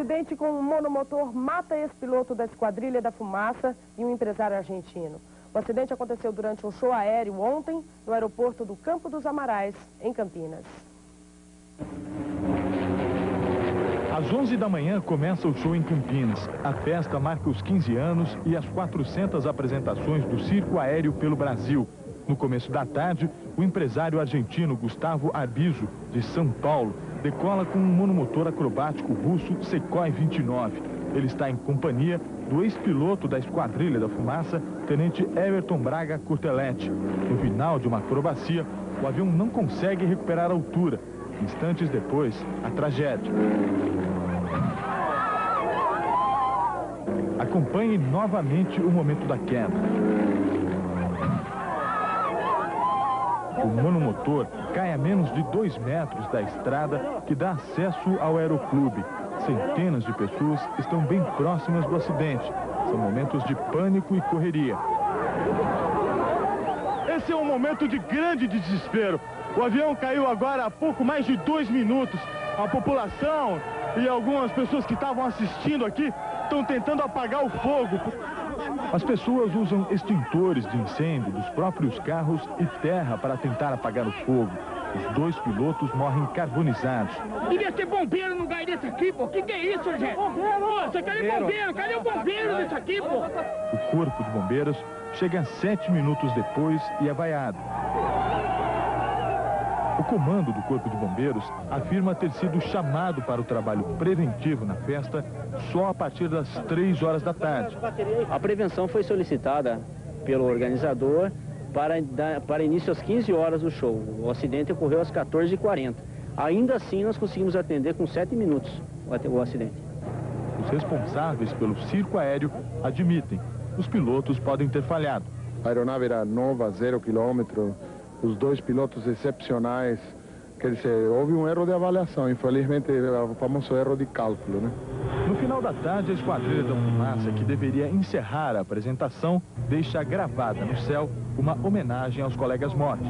acidente com um monomotor mata ex-piloto da Esquadrilha da Fumaça e um empresário argentino. O acidente aconteceu durante um show aéreo ontem no aeroporto do Campo dos Amarais, em Campinas. Às 11 da manhã começa o show em Campinas. A festa marca os 15 anos e as 400 apresentações do circo aéreo pelo Brasil. No começo da tarde, o empresário argentino Gustavo Abiso, de São Paulo, decola com um monomotor acrobático russo Sequoia 29. Ele está em companhia do ex-piloto da Esquadrilha da Fumaça, tenente Everton Braga Cortelete. No final de uma acrobacia, o avião não consegue recuperar a altura. Instantes depois, a tragédia. Acompanhe novamente o momento da queda. O monomotor cai a menos de dois metros da estrada que dá acesso ao aeroclube. Centenas de pessoas estão bem próximas do acidente. São momentos de pânico e correria. Esse é um momento de grande desespero. O avião caiu agora há pouco mais de dois minutos. A população e algumas pessoas que estavam assistindo aqui estão tentando apagar o fogo. As pessoas usam extintores de incêndio dos próprios carros e terra para tentar apagar o fogo. Os dois pilotos morrem carbonizados. Devia ter bombeiro no lugar desse aqui, pô. O que, que é isso, gente? Nossa, cadê bombeiro? Cadê o bombeiro desse aqui, pô? O corpo de bombeiros chega sete minutos depois e é vaiado. O comando do Corpo de Bombeiros afirma ter sido chamado para o trabalho preventivo na festa só a partir das três horas da tarde. A prevenção foi solicitada pelo organizador para, para início às 15 horas do show. O acidente ocorreu às 14h40. Ainda assim, nós conseguimos atender com 7 minutos o acidente. Os responsáveis pelo circo aéreo admitem, os pilotos podem ter falhado. A aeronave era nova, zero quilômetro, os dois pilotos excepcionais. Quer dizer, houve um erro de avaliação, infelizmente, o famoso erro de cálculo, né? No final da tarde, a Esquadrilha da Fumaça, que deveria encerrar a apresentação, deixa gravada no céu uma homenagem aos colegas mortos.